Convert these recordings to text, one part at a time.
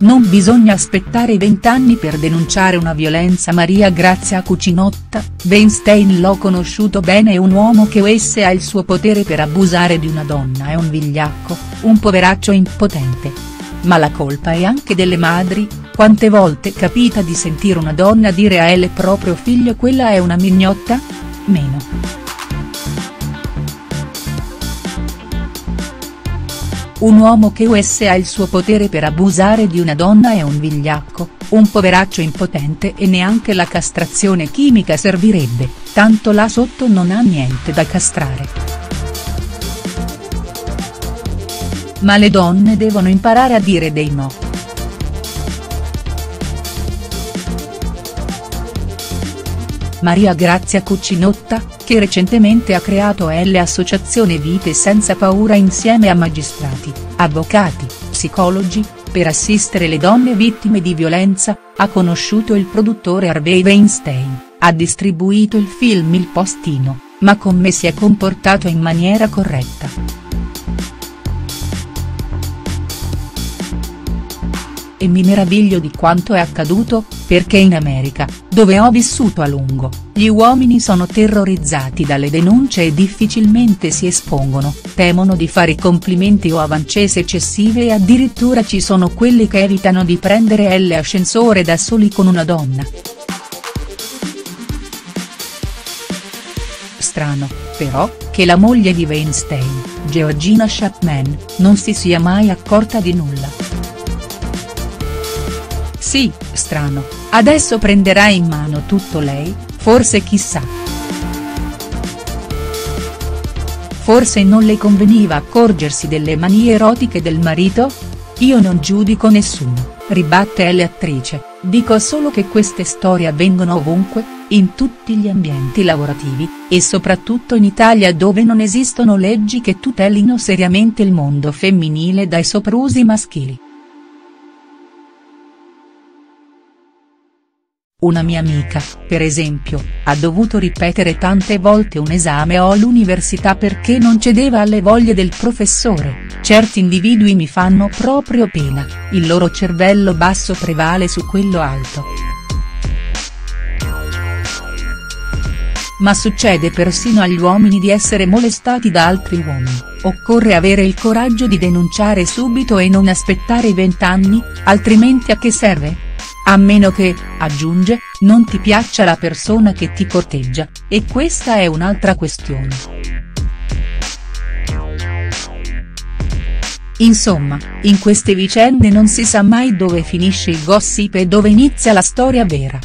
non bisogna aspettare vent'anni per denunciare una violenza Maria Grazia Cucinotta, Weinstein l'ho conosciuto bene è un uomo che esse ha il suo potere per abusare di una donna è un vigliacco, un poveraccio impotente. Ma la colpa è anche delle madri, quante volte capita di sentire una donna dire a elle proprio figlio quella è una mignotta? Meno. Un uomo che US ha il suo potere per abusare di una donna è un vigliacco, un poveraccio impotente e neanche la castrazione chimica servirebbe, tanto là sotto non ha niente da castrare. Ma le donne devono imparare a dire dei no. Maria Grazia Cucinotta, che recentemente ha creato L Associazione Vite Senza Paura insieme a magistrati, avvocati, psicologi, per assistere le donne vittime di violenza, ha conosciuto il produttore Harvey Weinstein, ha distribuito il film Il Postino, ma con me si è comportato in maniera corretta. E mi meraviglio di quanto è accaduto, perché in America, dove ho vissuto a lungo, gli uomini sono terrorizzati dalle denunce e difficilmente si espongono, temono di fare complimenti o avancese eccessive e addirittura ci sono quelli che evitano di prendere l'ascensore da soli con una donna. Strano, però, che la moglie di Weinstein, Georgina Chapman, non si sia mai accorta di nulla. Sì, strano, adesso prenderà in mano tutto lei, forse chissà. Forse non le conveniva accorgersi delle manie erotiche del marito? Io non giudico nessuno, ribatte L attrice, dico solo che queste storie avvengono ovunque, in tutti gli ambienti lavorativi, e soprattutto in Italia dove non esistono leggi che tutelino seriamente il mondo femminile dai soprusi maschili. Una mia amica, per esempio, ha dovuto ripetere tante volte un esame all'università perché non cedeva alle voglie del professore, certi individui mi fanno proprio pena, il loro cervello basso prevale su quello alto. Ma succede persino agli uomini di essere molestati da altri uomini, occorre avere il coraggio di denunciare subito e non aspettare vent'anni, altrimenti a che serve?. A meno che, aggiunge, non ti piaccia la persona che ti corteggia, e questa è un'altra questione. Insomma, in queste vicende non si sa mai dove finisce il gossip e dove inizia la storia vera.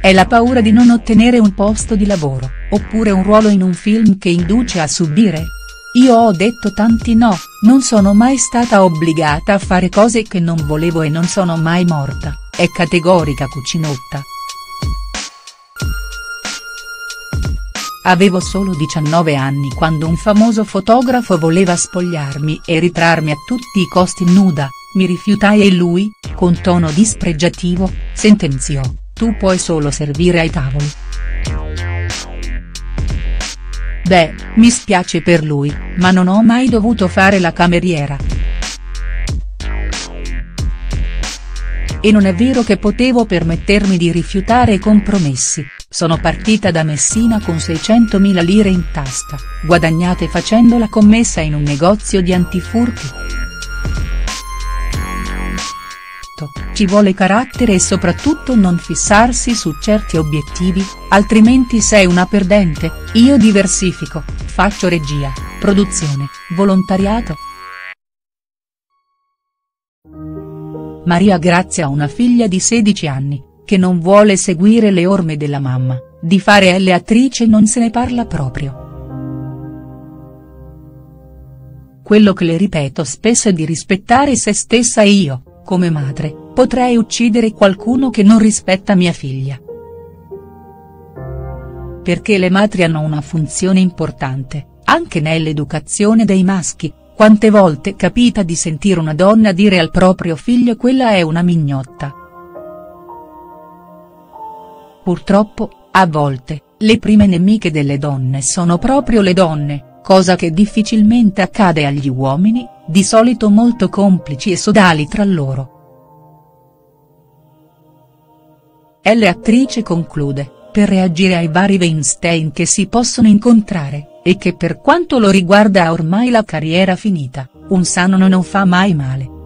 È la paura di non ottenere un posto di lavoro, oppure un ruolo in un film che induce a subire?. Io ho detto tanti no, non sono mai stata obbligata a fare cose che non volevo e non sono mai morta, è categorica Cucinotta. Avevo solo 19 anni quando un famoso fotografo voleva spogliarmi e ritrarmi a tutti i costi nuda, mi rifiutai e lui, con tono dispregiativo, sentenziò, tu puoi solo servire ai tavoli. Beh, mi spiace per lui, ma non ho mai dovuto fare la cameriera. E non è vero che potevo permettermi di rifiutare i compromessi, sono partita da Messina con 600.000 lire in tasca, guadagnate facendo la commessa in un negozio di antifurti. Ci vuole carattere e soprattutto non fissarsi su certi obiettivi, altrimenti sei una perdente, io diversifico, faccio regia, produzione, volontariato. Maria Grazia ha una figlia di 16 anni, che non vuole seguire le orme della mamma, di fare L attrice non se ne parla proprio. Quello che le ripeto spesso è di rispettare se stessa e io come madre, potrei uccidere qualcuno che non rispetta mia figlia. Perché le madri hanno una funzione importante, anche nell'educazione dei maschi, quante volte capita di sentire una donna dire al proprio figlio quella è una mignotta. Purtroppo, a volte, le prime nemiche delle donne sono proprio le donne, cosa che difficilmente accade agli uomini, di solito molto complici e sodali tra loro. L. attrice conclude, per reagire ai vari Weinstein che si possono incontrare, e che per quanto lo riguarda ha ormai la carriera finita, un sano non fa mai male.